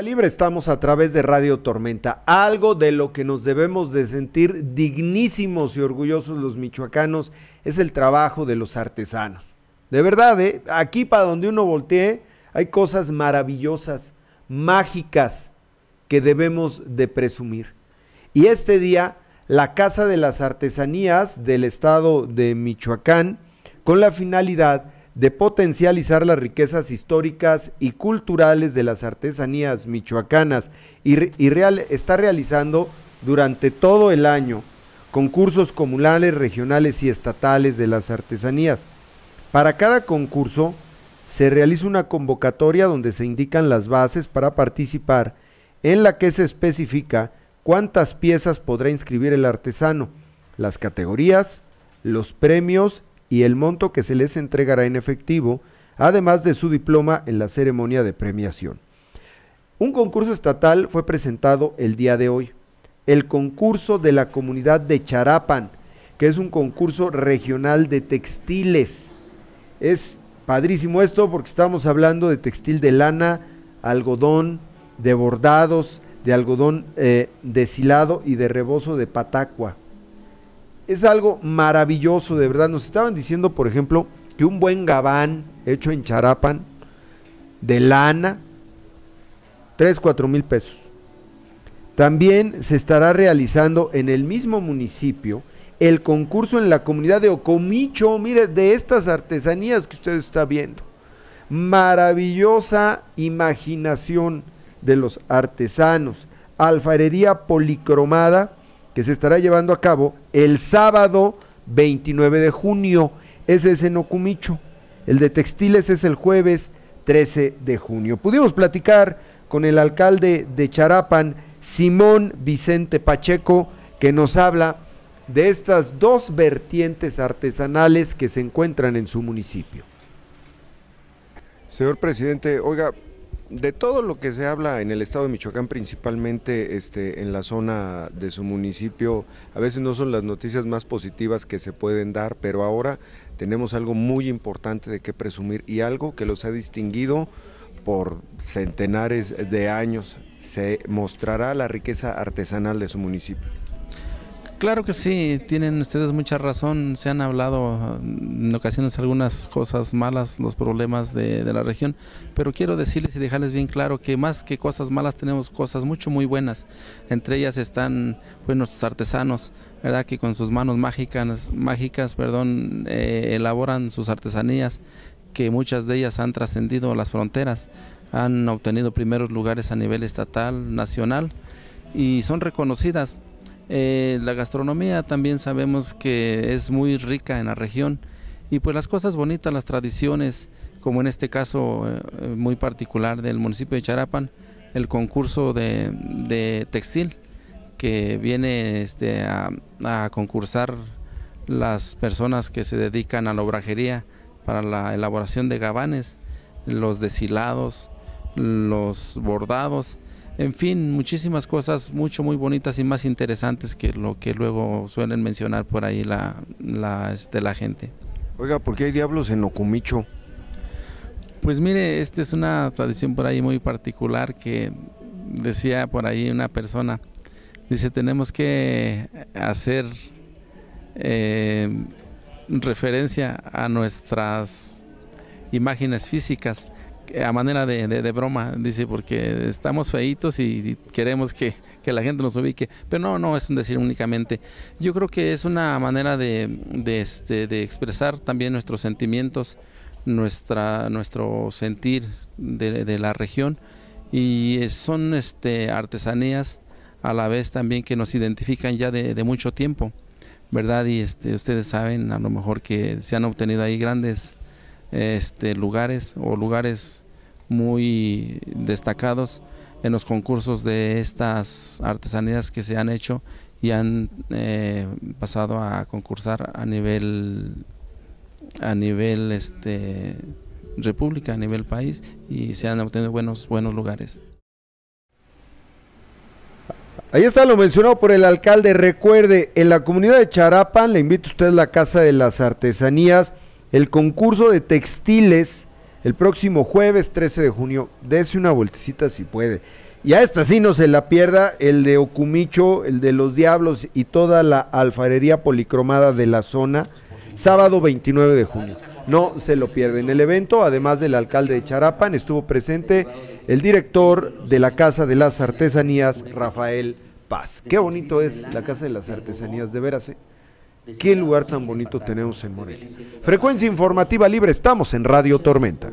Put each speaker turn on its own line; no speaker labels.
Libre estamos a través de Radio Tormenta, algo de lo que nos debemos de sentir dignísimos y orgullosos los michoacanos es el trabajo de los artesanos. De verdad, ¿eh? aquí para donde uno voltee hay cosas maravillosas, mágicas que debemos de presumir. Y este día, la Casa de las Artesanías del estado de Michoacán, con la finalidad de potencializar las riquezas históricas y culturales de las artesanías michoacanas y, real, está realizando durante todo el año concursos comunales, regionales y estatales de las artesanías. Para cada concurso se realiza una convocatoria donde se indican las bases para participar, en la que se especifica cuántas piezas podrá inscribir el artesano, las categorías, los premios y el monto que se les entregará en efectivo, además de su diploma en la ceremonia de premiación. Un concurso estatal fue presentado el día de hoy, el concurso de la comunidad de Charapan, que es un concurso regional de textiles. Es padrísimo esto porque estamos hablando de textil de lana, algodón, de bordados, de algodón eh, deshilado y de rebozo de patacua es algo maravilloso, de verdad. Nos estaban diciendo, por ejemplo, que un buen gabán hecho en Charapan, de lana, 3, 4 mil pesos. También se estará realizando en el mismo municipio el concurso en la comunidad de Ocomicho, mire, de estas artesanías que usted está viendo. Maravillosa imaginación de los artesanos. Alfarería policromada que se estará llevando a cabo el sábado 29 de junio. Ese es en Ocumicho. El de textiles es el jueves 13 de junio. Pudimos platicar con el alcalde de Charapan, Simón Vicente Pacheco, que nos habla de estas dos vertientes artesanales que se encuentran en su municipio.
Señor presidente, oiga, de todo lo que se habla en el estado de Michoacán, principalmente este, en la zona de su municipio, a veces no son las noticias más positivas que se pueden dar, pero ahora tenemos algo muy importante de qué presumir y algo que los ha distinguido por centenares de años. Se mostrará la riqueza artesanal de su municipio.
Claro que sí, tienen ustedes mucha razón. Se han hablado en ocasiones algunas cosas malas, los problemas de, la región, pero quiero decirles y dejarles bien claro que más que cosas malas tenemos cosas mucho muy buenas. Entre ellas están pues, nuestros artesanos, ¿verdad? que con sus manos mágicas, mágicas perdón, eh, elaboran sus artesanías, que muchas de ellas han trascendido las fronteras, han obtenido primeros lugares a nivel estatal, nacional y son reconocidas eh, la gastronomía también sabemos que es muy rica en la región y pues las cosas bonitas, las tradiciones, como en este caso eh, muy particular del municipio de Charapan, el concurso de, textil que viene este, a, a, concursar las personas que se dedican a la obrajería para la elaboración de gabanes, los deshilados, los bordados en fin, muchísimas cosas mucho muy bonitas y más interesantes que lo que luego suelen mencionar por ahí la, la, este, la gente.
Oiga, ¿por qué hay diablos en Ocumicho?
Pues mire, esta es una tradición por ahí muy particular que decía por ahí una persona, dice, tenemos que hacer eh, referencia a nuestras imágenes físicas a manera de, broma, dice, porque estamos feitos y queremos que, la gente nos ubique. Pero no, no es un decir únicamente. Yo creo que es una manera de, este, de expresar también nuestros sentimientos, nuestra, nuestro sentir de, la región. Y son este, artesanías a la vez también que nos identifican ya de, mucho tiempo, ¿verdad? Y este, ustedes saben a lo mejor que se han obtenido ahí grandes este, lugares o lugares muy destacados en los concursos de estas artesanías que se han hecho y han eh, pasado a concursar a nivel a nivel este república a nivel país y se han obtenido buenos buenos lugares
Ahí está lo mencionado por el alcalde. Recuerde, en la comunidad de Charapan, le invito a usted a la Casa de las Artesanías, el concurso de textiles el próximo jueves 13 de junio. Dese una vueltecita si puede. Y a esta sí no se la pierda, el de Ocumicho, el de los Diablos y toda la alfarería policromada de la zona, sábado 29 de junio. No se lo pierden. El evento, además del alcalde de Charapan, estuvo presente el director de la Casa de las Artesanías, Rafael Paz. Qué bonito es la Casa de las Artesanías, de veras. ¿eh? Qué lugar tan bonito tenemos en Morelia. Frecuencia informativa libre, estamos en Radio Tormenta.